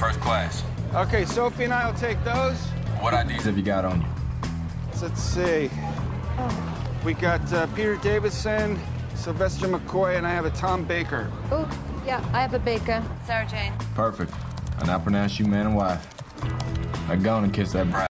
first class. Okay, Sophie and I will take those. What IDs have you got on you? Let's see. We got uh, Peter Davison, Sylvester McCoy, and I have a Tom Baker. Oh, yeah, I have a Baker. Sarah Jane. Perfect. I now pronounce you man and wife. I go on and kiss that bride.